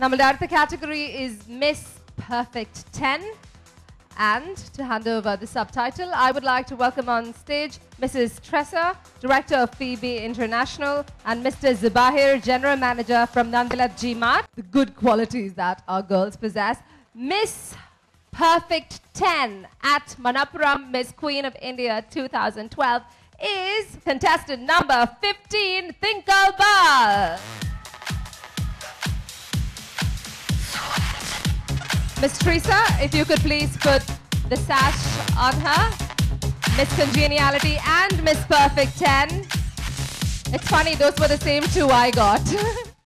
Number അടുത്ത category is Miss Perfect 10, And to hand over the subtitle, I would like to welcome on stage Mrs. Tressa, Director of Phoebe International, and Mr. Zubair, General Manager from Nandilath G Mart. The good qualities that our girls possess. Miss Perfect 10 at Manappuram, Miss Queen of India 2012, is contestant number 15, Thinkal Bhal. Miss Teresa, if you could please put the sash on her. Miss Congeniality and Miss Perfect 10. It's funny, those were the same two I got.